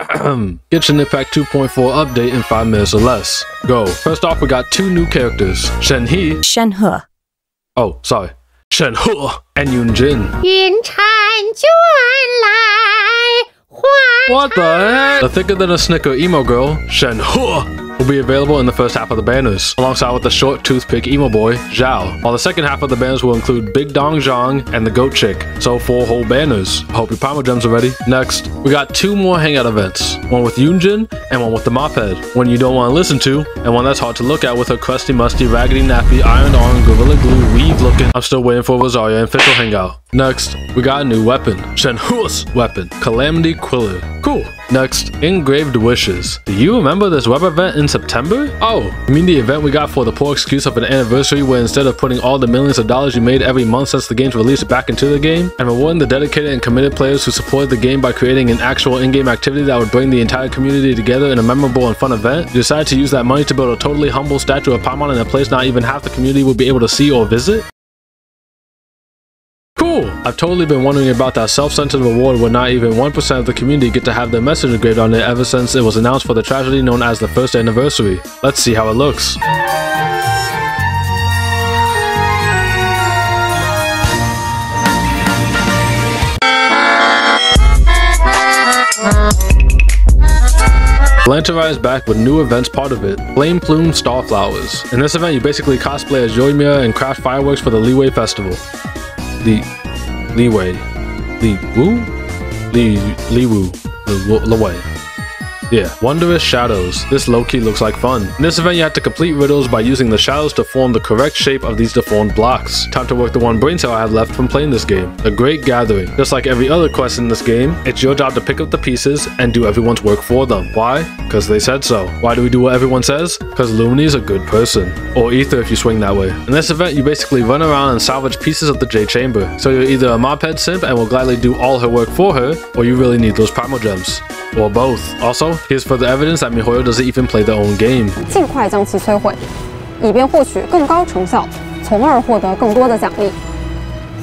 Genshin Impact 2.4 update in 5 minutes or less. Go. First off, we got two new characters. Shen He. Shen He. Oh, sorry. Shen He and Yun Jin. 云婵娟来，花。What the heck? The thicker than a snicker emo girl, Shen He, will be available in the first half of the banners, alongside with the short toothpick emo boy, Xiao. While the second half of the banners will include Big Dong Zhang and the Goat Chick, so four whole banners. Hope your Primogems are ready. Next, we got two more hangout events, one with Yunjin and one with the Mophead, one you don't want to listen to, and one that's hard to look at with her crusty, musty, raggedy, nappy, ironed on, gorilla glue, weave looking. I'm still waiting for Rosaria and Official Hangout. Next, we got a new weapon, Shen He's weapon, Calamity Queller. Cool. Next, Engraved Wishes. Do you remember this web event in September? Oh, you mean the event we got for the poor excuse of an anniversary where instead of putting all the millions of dollars you made every month since the game's release back into the game, and rewarding the dedicated and committed players who supported the game by creating an actual in-game activity that would bring the entire community together in a memorable and fun event, you decided to use that money to build a totally humble statue of Paimon in a place not even half the community would be able to see or visit? Cool! I've totally been wondering about that self-centered reward where not even 1% of the community get to have their message engraved on it ever since it was announced for the tragedy known as the first anniversary. Let's see how it looks. Lantern is back with new events part of it, Flame Plume Starflowers. In this event, you basically cosplay as Yoimiya and craft fireworks for the Leeway Festival. The Leeway. Lee Woo? Lee Lee Woo. Leeway. Yeah, Wondrous Shadows. This low-key looks like fun. In this event, you have to complete riddles by using the shadows to form the correct shape of these deformed blocks. Time to work the one brain cell I have left from playing this game. The Great Gathering. Just like every other quest in this game, it's your job to pick up the pieces and do everyone's work for them. Why? Because they said so. Why do we do what everyone says? Because Lumine is a good person. Or Aether if you swing that way. In this event, you basically run around and salvage pieces of the Jade Chamber. So you're either a Mophead simp and will gladly do all her work for her, or you really need those Primogems. Or both. Also, here's for the evidence that MiHoYo doesn't even play their own game. 尽快将其摧毁，以便获取更高成效，从而获得更多的奖励。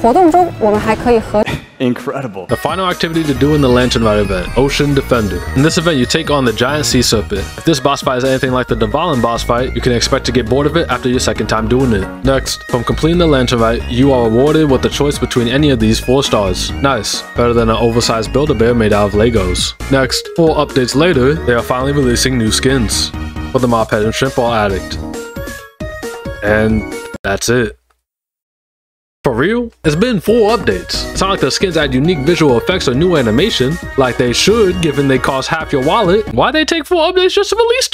活动中，我们还可以和 Incredible. The final activity to do in the Lantern Rite event, Ocean Defender. In this event, you take on the giant sea serpent. If this boss fight is anything like the Dvalin boss fight, you can expect to get bored of it after your second time doing it. Next, from completing the Lantern Rite, you are awarded with the choice between any of these four stars. Nice, better than an oversized Build-A-Bear made out of Legos. Next, four updates later, they are finally releasing new skins for the Mophead and Shrimp Ball Addict. And that's it. For real? It's been four updates. It's not like the skins add unique visual effects or new animation, like they should given they cost half your wallet. Why they take four updates just to release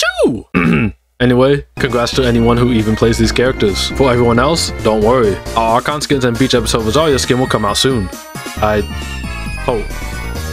two? Anyway, congrats to anyone who even plays these characters. For everyone else, don't worry. Our Archon skins and Beach episode Rosaria skin will come out soon. I hope.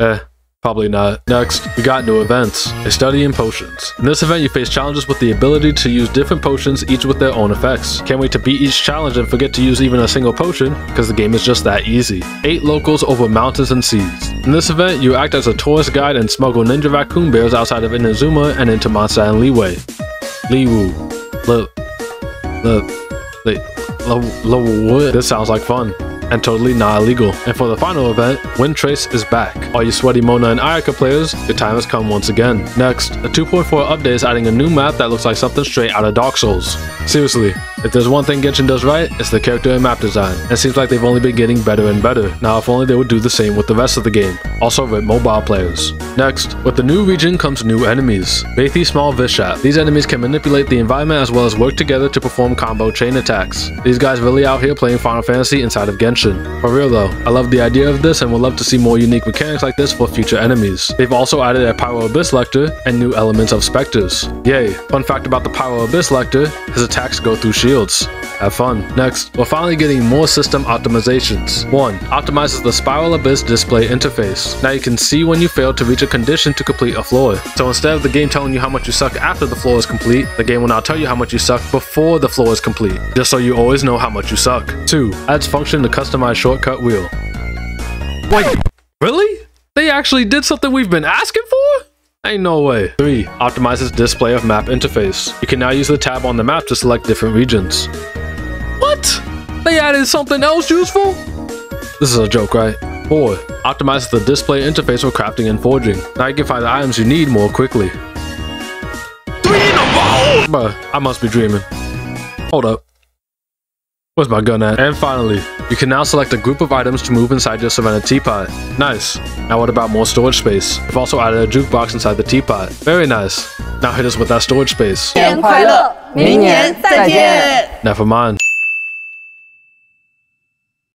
Eh. Probably not. Next, we got new events. A study in potions. In this event, you face challenges with the ability to use different potions, each with their own effects. Can't wait to beat each challenge and forget to use even a single potion, because the game is just that easy. 8 locals over mountains and seas. In this event, you act as a tourist guide and smuggle ninja raccoon bears outside of Inazuma and into Mondstadt and Leeway. Liwu. Le... Le... Le... Le... Le... This sounds like fun and totally not illegal. And for the final event, Windtrace is back. All you sweaty Mona and Ayaka players, your time has come once again. Next, the 2.4 update is adding a new map that looks like something straight out of Dark Souls. Seriously, if there's one thing Genshin does right, it's the character and map design. And it seems like they've only been getting better and better. Now if only they would do the same with the rest of the game. Also with mobile players. Next, with the new region comes new enemies. Bathysmal Vishap. These enemies can manipulate the environment as well as work together to perform combo chain attacks. These guys really out here playing Final Fantasy inside of Genshin. For real though, I love the idea of this and would love to see more unique mechanics like this for future enemies. They've also added a Pyro Abyss Lector and new elements of Spectres. Yay! Fun fact about the Pyro Abyss Lector, his attacks go through shields. Have fun. Next, we're finally getting more system optimizations. 1. Optimizes the Spiral Abyss display interface. Now you can see when you fail to reach a condition to complete a floor. So instead of the game telling you how much you suck after the floor is complete, the game will now tell you how much you suck before the floor is complete, just so you always know how much you suck. 2. Adds function to customize shortcut wheel. Wait, really? They actually did something we've been asking for? Ain't no way. 3. Optimizes display of map interface. You can now use the tab on the map to select different regions. What? They added something else useful? This is a joke, right? 4. Optimizes the display interface for crafting and forging. Now you can find the items you need more quickly. Three in a row! Bruh, I must be dreaming. Hold up. Where's my gun at? And finally, you can now select a group of items to move inside your Serenitea Pot. Nice. Now what about more storage space? We've also added a jukebox inside the teapot. Very nice. Now hit us with that storage space. Never mind.